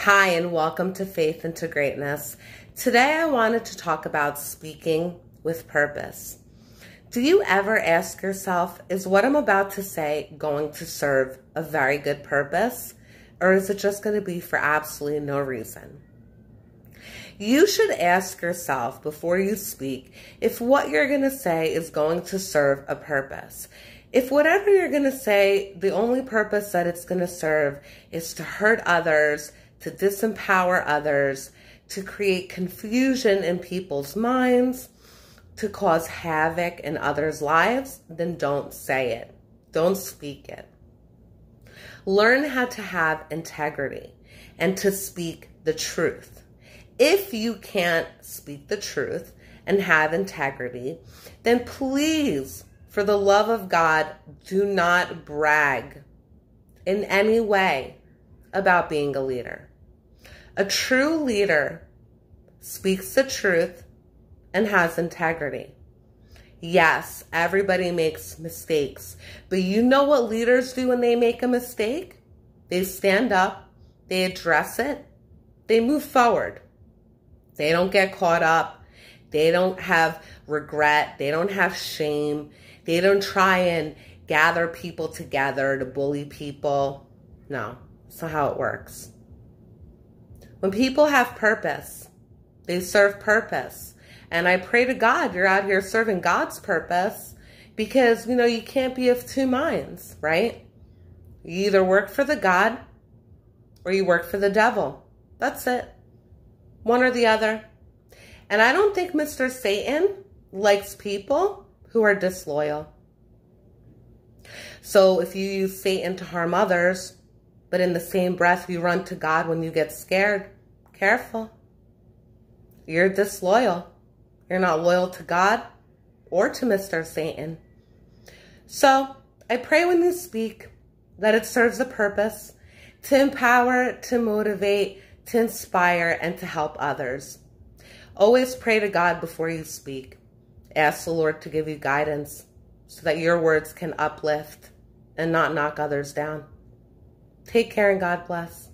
Hi, and welcome to Faith into Greatness. Today I wanted to talk about speaking with purpose. Do you ever ask yourself, is what I'm about to say going to serve a very good purpose? Or is it just going to be for absolutely no reason? You should ask yourself before you speak if what you're going to say is going to serve a purpose. If whatever you're going to say, the only purpose that it's going to serve is to hurt others, to disempower others, to create confusion in people's minds, to cause havoc in others' lives, then don't say it. Don't speak it. Learn how to have integrity and to speak the truth. If you can't speak the truth and have integrity, then please, for the love of God, do not brag in any way about being a leader. A true leader speaks the truth and has integrity. Yes, everybody makes mistakes, but you know what leaders do when they make a mistake? They stand up, they address it, they move forward. They don't get caught up, they don't have regret, they don't have shame, they don't try and gather people together to bully people. No, that's not how it works. When people have purpose, they serve purpose. And I pray to God you're out here serving God's purpose because, you know, you can't be of two minds, right? You either work for the God or you work for the devil. That's it. One or the other. And I don't think Mr. Satan likes people who are disloyal. So if you use Satan to harm others, but in the same breath, you run to God when you get scared. Careful. You're disloyal. You're not loyal to God or to Mr. Satan. So I pray when you speak that it serves a purpose to empower, to motivate, to inspire, and to help others. Always pray to God before you speak. Ask the Lord to give you guidance so that your words can uplift and not knock others down. Take care and God bless.